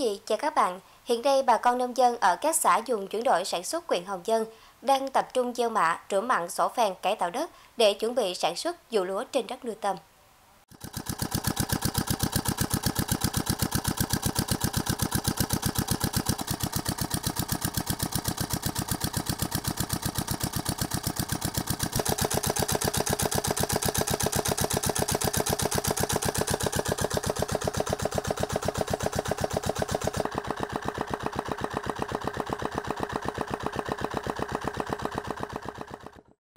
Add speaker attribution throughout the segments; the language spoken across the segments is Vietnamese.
Speaker 1: Thưa quý vị, chào các bạn. Hiện nay bà con nông dân ở các xã dùng chuyển đổi sản xuất huyện Hồng Dân đang tập trung gieo mạ, rửa mặn, sổ phèn, cải tạo đất để chuẩn bị sản xuất vụ lúa trên đất nuôi tầm.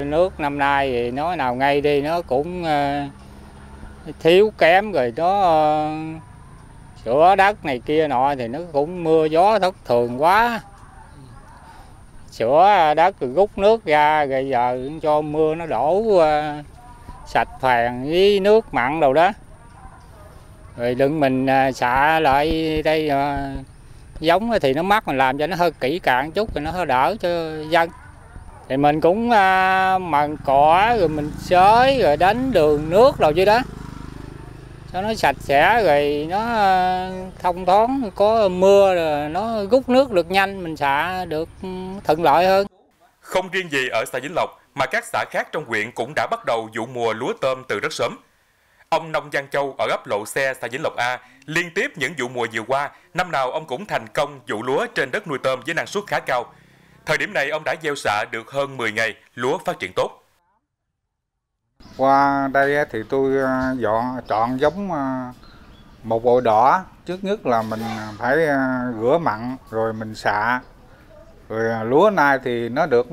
Speaker 2: Nước năm nay thì nói nào ngay đi, nó cũng ờ, thiếu kém rồi nó ờ, sửa đất này kia nọ thì nó cũng mưa gió thất thường quá. Sửa đất rồi rút nước ra rồi giờ cho mưa nó đổ ờ, sạch phèn với nước mặn đâu đó. Rồi đừng mình xạ lại đây giống thì nó mắc, mình làm cho nó hơi kỹ càng chút rồi nó hơi đỡ cho dân thì mình cũng à, mần cỏ rồi mình xới rồi đánh đường nước rồi chứ đó cho nó sạch sẽ rồi nó à, thông thoáng có mưa rồi nó rút nước được nhanh mình xạ được ừ, thuận lợi hơn
Speaker 3: Không riêng gì ở xã Vĩnh Lộc mà các xã khác trong huyện cũng đã bắt đầu vụ mùa lúa tôm từ rất sớm. Ông Nông Giang Châu ở ấp Lộ Xe, xã Vĩnh Lộc A liên tiếp những vụ mùa vừa qua, năm nào ông cũng thành công vụ lúa trên đất nuôi tôm với năng suất khá cao. Thời điểm này ông đã gieo xạ được hơn 10 ngày, lúa phát triển tốt.
Speaker 4: Qua đây thì tôi à, dọn chọn giống à, một bội đỏ. Trước nhất là mình phải à, rửa mặn rồi mình xạ. Rồi lúa nay thì nó được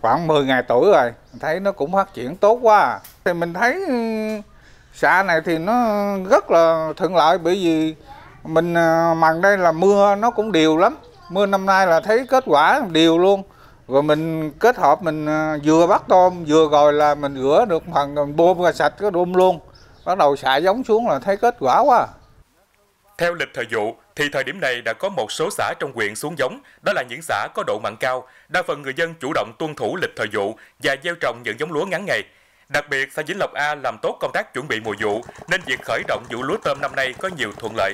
Speaker 4: khoảng 10 ngày tuổi rồi. Thấy nó cũng phát triển tốt quá. Thì mình thấy ừ, xạ này thì nó rất là thuận lợi bởi vì mình mặn đây là mưa nó cũng đều lắm mưa năm nay là thấy kết quả đều luôn rồi mình kết hợp mình à, vừa bắt tôm vừa rồi là mình rửa được phần mình bơm ra sạch cái đun luôn bắt đầu xạ giống xuống là thấy kết quả quá
Speaker 3: Theo lịch thời vụ thì thời điểm này đã có một số xã trong huyện xuống giống, đó là những xã có độ mặn cao. Đa phần người dân chủ động tuân thủ lịch thời vụ và gieo trồng những giống lúa ngắn ngày. Đặc biệt, xã Vĩnh Lộc A làm tốt công tác chuẩn bị mùa vụ, nên việc khởi động vụ lúa tôm năm nay có nhiều thuận lợi.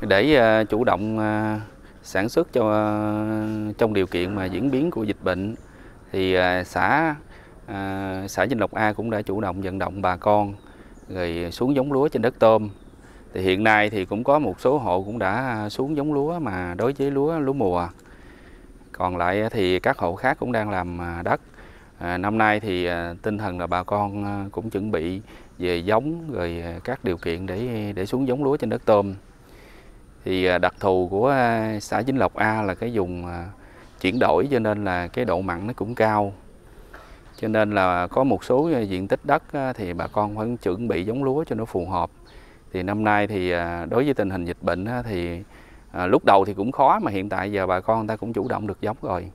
Speaker 5: Để uh, chủ động uh, sản xuất cho ờ, trong điều kiện mà diễn biến của dịch bệnh thì ờ, xã ờ, xã Vinh Lộc A cũng đã chủ động vận động bà con rồi xuống giống lúa trên đất tôm. Thì hiện nay thì cũng có một số hộ cũng đã xuống giống lúa mà đối với lúa lúa mùa. Còn lại thì các hộ khác cũng đang làm đất. À, năm nay thì tinh thần là bà con cũng chuẩn bị về giống rồi các điều kiện để để xuống giống lúa trên đất tôm thì à, đặc thù của à, xã Vĩnh Lộc A là cái vùng à, chuyển đổi cho nên là cái độ mặn nó cũng cao. Cho nên là có một số diện tích đất thì bà con vẫn chuẩn bị giống lúa cho nó phù hợp. Thì năm nay thì đối với tình hình dịch bệnh thì lúc đầu thì cũng khó mà hiện tại giờ bà con người ta cũng chủ động được giống rồi.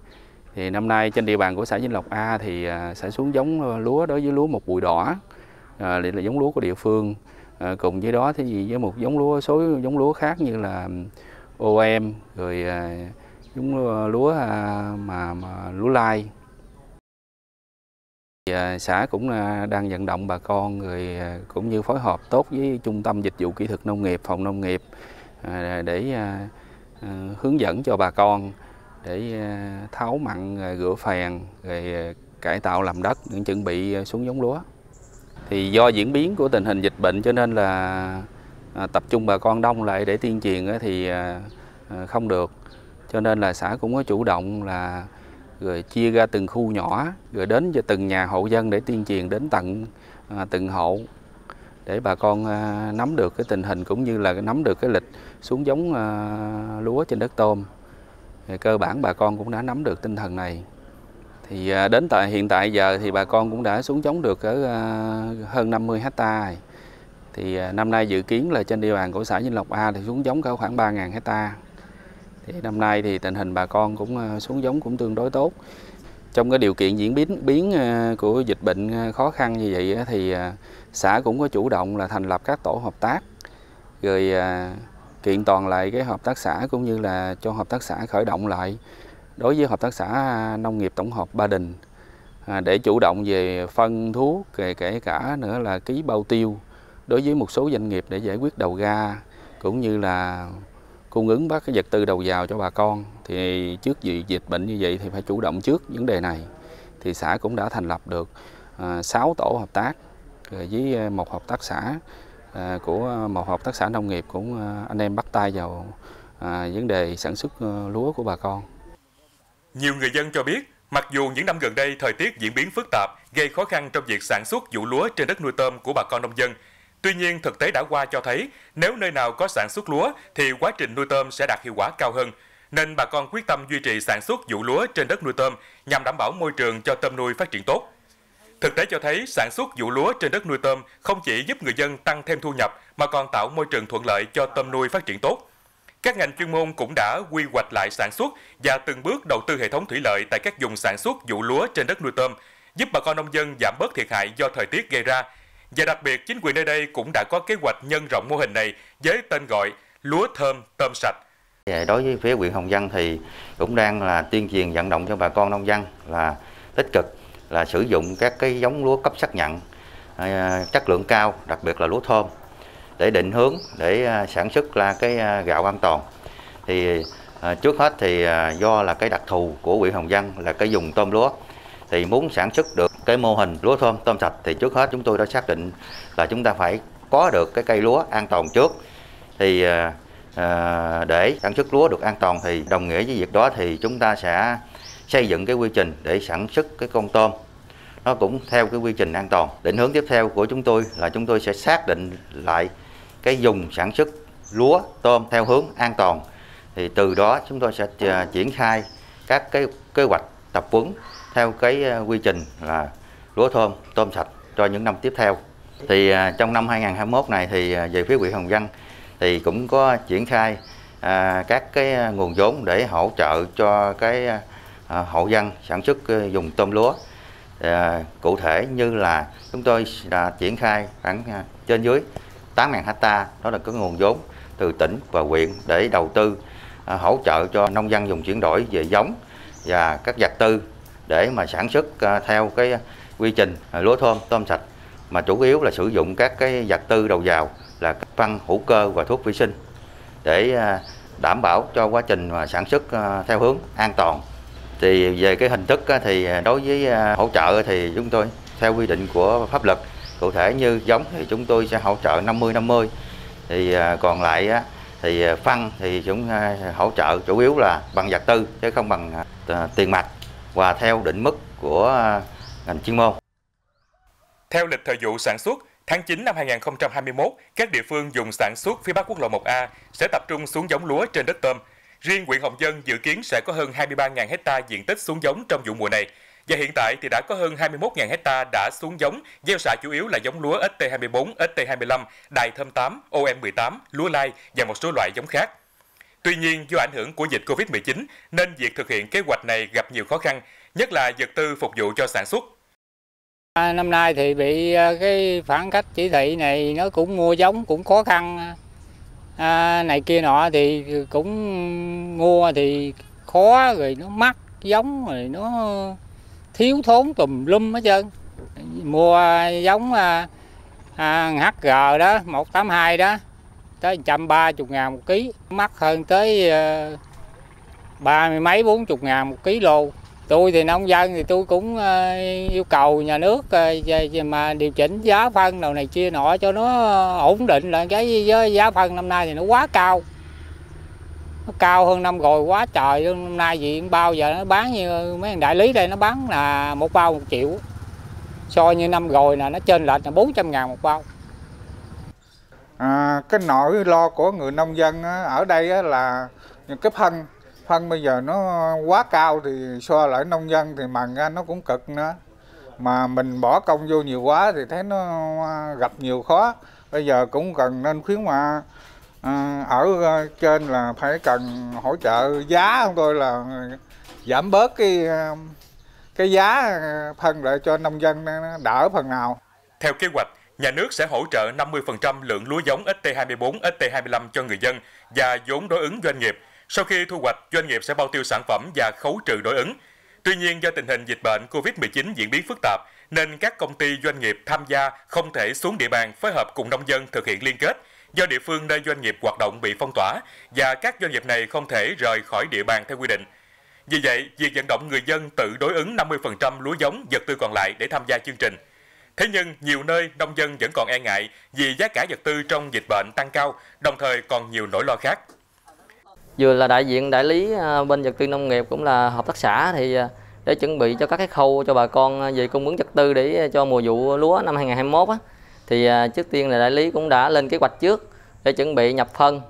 Speaker 5: Thì năm nay trên địa bàn của xã Vĩnh Lộc A thì sẽ xuống giống lúa đối với lúa một bụi đỏ là giống lúa của địa phương à, cùng với đó thì với một giống lúa số giống lúa khác như là OM rồi à, giống lúa à, mà, mà lúa lai. À, xã cũng à, đang vận động bà con rồi à, cũng như phối hợp tốt với trung tâm dịch vụ kỹ thuật nông nghiệp phòng nông nghiệp à, để à, à, hướng dẫn cho bà con để à, tháo mặn rửa phèn rồi cải tạo làm đất những chuẩn bị xuống giống lúa thì do diễn biến của tình hình dịch bệnh cho nên là à, tập trung bà con đông lại để tuyên truyền thì à, à, không được. Cho nên là xã cũng có chủ động là rồi chia ra từng khu nhỏ rồi đến cho từng nhà hộ dân để tuyên truyền đến tận từng hộ để bà con nắm được cái tình hình cũng như là nắm được cái lịch xuống giống lúa trên đất tôm. Cơ bản bà con cũng đã nắm được tinh thần này thì à, đến tại, hiện tại giờ thì bà con cũng đã xuống giống được ở à, hơn 50 hecta thì à, năm nay dự kiến là trên địa bàn của xã Vinh Lộc A thì xuống giống có khoảng 3.000 hecta thì năm nay thì tình hình bà con cũng xuống giống cũng tương đối tốt. Trong cái điều kiện diễn biến biến của dịch bệnh khó khăn như vậy thì xã cũng có chủ động là thành lập các tổ hợp tác, rồi kiện toàn lại cái hợp tác xã cũng như là cho hợp tác xã khởi động lại đối với hợp tác xã nông nghiệp tổng hợp Ba Đình à, để chủ động về phân thuốc kể, kể cả nữa là ký bao tiêu đối với một số doanh nghiệp để giải quyết đầu ra cũng như là cung ứng các cái vật tư đầu vào cho bà con thì trước gì dịch bệnh như vậy thì phải chủ động trước vấn đề này thì xã cũng đã thành lập được à, 6 tổ hợp tác à, với một hợp tác xã của một hợp tác xã nông nghiệp cũng anh em bắt tay vào vấn đề sản xuất lúa của bà con.
Speaker 3: Nhiều người dân cho biết, mặc dù những năm gần đây thời tiết diễn biến phức tạp gây khó khăn trong việc sản xuất vụ lúa trên đất nuôi tôm của bà con nông dân, Tuy nhiên, thực tế đã qua cho thấy nếu nơi nào có sản xuất lúa thì quá trình nuôi tôm sẽ đạt hiệu quả cao hơn. Nên bà con quyết tâm duy trì sản xuất vụ lúa trên đất nuôi tôm nhằm đảm bảo môi trường cho tôm nuôi phát triển tốt. Thực tế cho thấy sản xuất vụ lúa trên đất nuôi tôm không chỉ giúp người dân tăng thêm thu nhập mà còn tạo môi trường thuận lợi cho tôm nuôi phát triển tốt. Các ngành chuyên môn cũng đã quy hoạch lại sản xuất và từng bước đầu tư hệ thống thủy lợi tại các vùng sản xuất vụ lúa trên đất nuôi tôm, giúp bà con nông dân giảm bớt thiệt hại do thời tiết gây ra và đặc biệt, chính quyền nơi đây cũng đã có kế hoạch nhân rộng mô hình này với tên gọi lúa thơm tôm sạch.
Speaker 6: Đối với phía huyện Hồng Dân thì cũng đang là tuyên truyền vận động cho bà con nông dân là tích cực là sử dụng các cái giống lúa cấp xác nhận à, chất lượng cao, đặc biệt là lúa thơm để định hướng để à, sản xuất ra cái à, gạo an toàn. Thì à, trước hết thì do là cái đặc thù của huyện Hồng Dân là cái dùng tôm lúa. Thì muốn sản xuất được cái mô hình lúa thơm tôm sạch thì trước hết chúng tôi đã xác định là chúng ta phải có được cái cây lúa an toàn trước. Thì à, để sản xuất lúa được an toàn thì đồng nghĩa với việc đó thì chúng ta sẽ xây dựng cái quy trình để sản xuất cái con tôm. Nó cũng theo cái quy trình an toàn. Định hướng tiếp theo của chúng tôi là chúng tôi sẽ xác định lại cái dùng sản xuất lúa tôm theo hướng an toàn thì từ đó chúng tôi sẽ à, triển khai các cái kế hoạch tập huấn theo cái à, quy trình là lúa thơm, tôm sạch cho những năm tiếp theo. Thì à, trong năm 2021 này thì về phía huyện Hồng Văn thì cũng có triển khai à, các cái nguồn vốn để hỗ trợ cho cái à, hộ dân sản xuất dùng tôm lúa. À, cụ thể như là chúng tôi đã triển khai khoảng trên dưới 8.000 hecta, đó là cái nguồn vốn từ tỉnh và huyện để đầu tư à, hỗ trợ cho nông dân dùng chuyển đổi về giống và các vật tư để mà sản xuất à, theo cái quy trình à, lúa thơm, tôm sạch. Mà chủ yếu là sử dụng các cái vật tư đầu vào là phân, hữu cơ và thuốc vi sinh để đảm bảo cho quá trình mà sản xuất theo hướng an toàn. Thì về cái hình thức thì đối với hỗ trợ thì chúng tôi theo quy định của pháp luật cụ thể như giống thì chúng tôi sẽ hỗ trợ 50 50 thì à, còn lại thì à, phân thì chúng à, hỗ trợ chủ yếu là bằng vật tư chứ không bằng tiền mặt và theo định mức của ngành chuyên môn.
Speaker 3: Theo lịch thời vụ sản xuất, tháng 9 năm 2021, các địa phương dùng sản xuất phía Bắc quốc lộ 1A sẽ tập trung xuống giống lúa trên đất tôm. Riêng huyện Hồng Dân dự kiến sẽ có hơn 23.000 hecta diện tích xuống giống trong vụ mùa này. Và hiện tại thì đã có hơn 21.000 hecta đã xuống giống, gieo xạ chủ yếu là giống lúa ST24, ST25, đài thơm 8, OM18, lúa lai và một số loại giống khác. Tuy nhiên, do ảnh hưởng của dịch Covid-19 nên việc thực hiện kế hoạch này gặp nhiều khó khăn, nhất là vật tư phục vụ cho sản xuất.
Speaker 2: À, năm nay thì bị à, cái phản cách chỉ thị này nó cũng mua giống cũng khó khăn. À, này kia nọ thì cũng mua thì khó rồi nó mắc giống rồi nó thiếu thốn tùm lum hết trơn. Mua à, giống à, à, HG đó, 182 đó tới trăm ba chục ngàn một ký. Mắc hơn tới à, ba mươi mấy bốn chục ngàn một ký lô. Tôi thì nông dân thì tôi cũng à, yêu cầu nhà nước về mà điều chỉnh giá phân đầu này chia nọ cho nó ổn định là cái giá phân năm nay thì nó quá cao nó cao hơn năm rồi quá trời năm nay gì bao giờ nó bán như mấy đại lý đây nó bán là một bao một triệu. So như năm rồi là nó trên lệch là 400 ngàn một bao.
Speaker 4: À, cái nỗi lo của người nông dân ở đây là những cái phân phân bây giờ nó quá cao thì so lại nông dân thì màng ra nó cũng cực nữa. Mà mình bỏ công vô nhiều quá thì thấy nó gặp nhiều khó. Bây giờ cũng cần nên khuyến mà à, ở ờ, trên là phải cần hỗ trợ giá không thôi là giảm bớt cái ờ, cái giá ờ, phân lại cho nông dân đỡ phần nào
Speaker 3: theo kế hoạch nhà nước sẽ hỗ trợ 50% lượng lúa giống ST24, ST25 cho người dân và vốn đối ứng doanh nghiệp. Sau khi thu hoạch, doanh nghiệp sẽ bao tiêu sản phẩm và khấu trừ đối ứng. Tuy nhiên, do tình hình dịch bệnh COVID-19 diễn biến phức tạp, nên các công ty doanh nghiệp tham gia không thể xuống địa bàn phối hợp cùng nông dân thực hiện liên kết do địa phương nơi doanh nghiệp hoạt động bị phong tỏa và các doanh nghiệp này không thể rời khỏi địa bàn theo quy định. Vì vậy, việc vận động người dân tự đối ứng 50% lúa giống vật tư còn lại để tham gia chương trình. Thế nhưng, nhiều nơi nông dân vẫn còn e ngại vì giá cả vật tư trong dịch bệnh tăng cao, đồng thời còn nhiều nỗi lo khác.
Speaker 7: Vừa là đại diện đại lý à, bên vật tư nông nghiệp cũng là hợp tác xã thì à, để chuẩn bị cho các cái khâu cho bà con à, về cung ứng vật tư để cho mùa vụ lúa năm 2021 á, thì à, trước tiên là đại lý cũng đã lên kế hoạch trước để chuẩn bị nhập phân.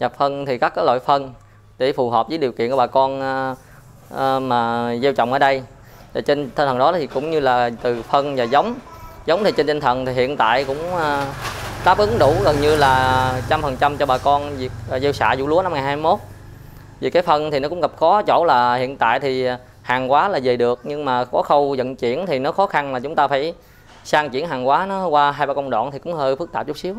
Speaker 7: Nhập phân thì các cái loại phân để phù hợp với điều kiện của bà con à, à, mà gieo trồng ở đây. Để trên tinh thần đó thì cũng như là từ phân và giống. Giống thì trên tinh thần thì hiện tại cũng à, đáp ứng đủ gần như là trăm phần trăm cho bà con việc gieo xạ vụ lúa năm 2021 vì cái phân thì nó cũng gặp khó chỗ là hiện tại thì hàng hóa là về được nhưng mà có khâu vận chuyển thì nó khó khăn là chúng ta phải sang chuyển hàng hóa nó qua hai ba công đoạn thì cũng hơi phức tạp chút xíu.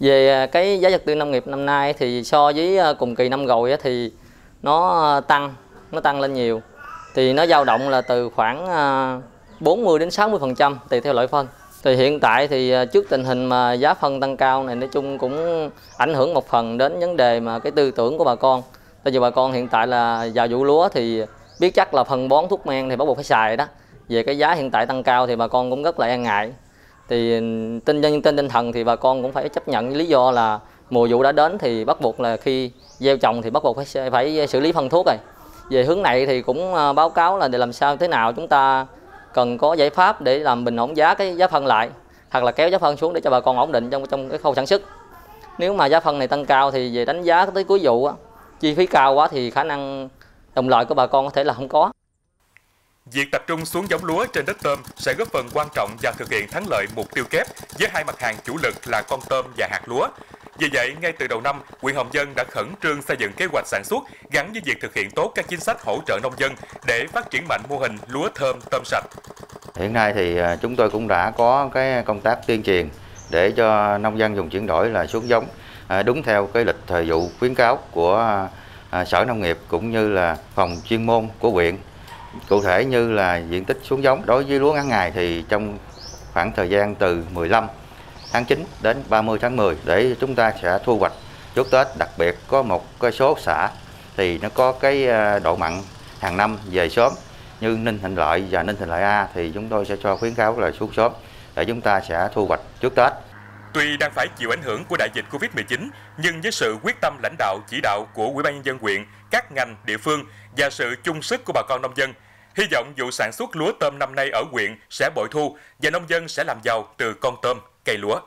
Speaker 7: Về à, cái giá vật tư nông nghiệp năm nay thì so với à, cùng kỳ năm rồi thì nó à, tăng nó tăng lên nhiều. Thì nó dao động là từ khoảng 40 đến 60 phần trăm tùy theo loại phân. Thì hiện tại thì trước tình hình mà giá phân tăng cao này, nói chung cũng ảnh hưởng một phần đến vấn đề mà cái tư tưởng của bà con. Tại vì bà con hiện tại là vào vụ lúa thì biết chắc là phân bón, thuốc men thì bắt buộc phải xài đó về cái giá hiện tại tăng cao thì bà con cũng rất là e ngại. Thì tinh nhân tinh tinh thần thì bà con cũng phải chấp nhận. Lý do là mùa vụ đã đến thì bắt buộc là khi gieo trồng thì bắt buộc phải phải xử lý phân thuốc rồi. Về hướng này thì cũng à, báo cáo là để làm sao thế nào chúng ta cần có giải pháp để làm bình ổn giá cái giá phân lại hoặc là kéo giá phân xuống để cho bà con ổn định trong trong cái khâu sản xuất. Nếu mà giá phân này tăng cao thì về đánh giá tới cuối vụ á, chi phí cao quá thì khả năng đồng lợi của bà con có thể là không có.
Speaker 3: Việc tập trung xuống giống lúa trên đất tôm sẽ góp phần quan trọng và thực hiện thắng lợi mục tiêu kép với hai mặt hàng chủ lực là con tôm và hạt lúa. Vì vậy, ngay từ đầu năm, huyện Hồng Dân đã khẩn trương xây dựng kế hoạch sản xuất gắn với việc thực hiện tốt các chính sách hỗ trợ nông dân để phát triển mạnh mô hình lúa thơm tôm sạch.
Speaker 6: Hiện nay thì à, chúng tôi cũng đã có cái công tác tuyên truyền để cho nông dân dùng chuyển đổi là xuống giống à, đúng theo cái lịch thời vụ khuyến cáo của à, sở nông nghiệp cũng như là phòng chuyên môn của huyện cụ thể như là diện tích xuống giống đối với lúa ngắn ngày thì trong khoảng thời gian từ 15 tháng 9 đến 30 tháng 10 để chúng ta sẽ thu hoạch trước Tết đặc biệt có một cái số xã thì nó có cái à, độ mặn hàng năm về sớm như Ninh thịnh Lợi và Ninh thịnh Lợi A thì chúng tôi sẽ cho khuyến cáo là xuống sớm để chúng ta sẽ thu hoạch trước Tết.
Speaker 3: Tuy đang phải chịu ảnh hưởng của đại dịch Covid-19, nhưng với sự quyết tâm lãnh đạo chỉ đạo của Ủy ban nhân dân huyện, các ngành địa phương và sự chung sức của bà con nông dân, hy vọng vụ sản xuất lúa tôm năm nay ở huyện sẽ bội thu và nông dân sẽ làm giàu từ con tôm, cây lúa.